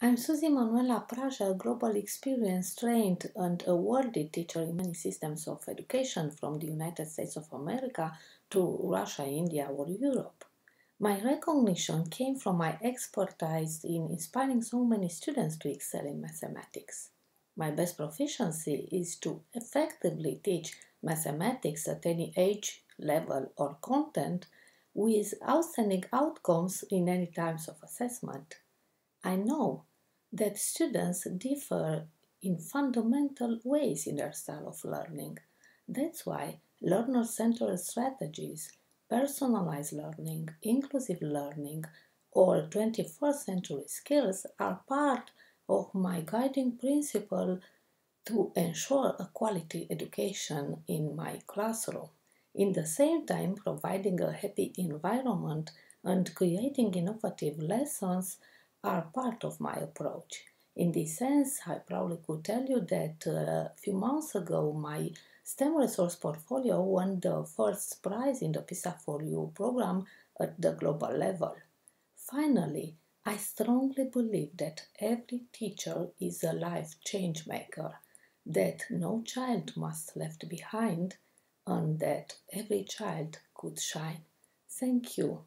I'm Suzy Manuela Prajea, a global experience trained and awarded teacher in many systems of education from the United States of America to Russia, India, or Europe. My recognition came from my expertise in inspiring so many students to excel in mathematics. My best proficiency is to effectively teach mathematics at any age, level, or content with outstanding outcomes in any times of assessment. I know that students differ in fundamental ways in their style of learning. That's why learner centered strategies, personalized learning, inclusive learning, or 21st century skills are part of my guiding principle to ensure a quality education in my classroom. In the same time, providing a happy environment and creating innovative lessons are part of my approach. In this sense, I probably could tell you that uh, a few months ago, my STEM resource portfolio won the first prize in the PISA for You program at the global level. Finally, I strongly believe that every teacher is a life change maker, that no child must left behind, and that every child could shine. Thank you.